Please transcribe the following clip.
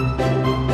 Música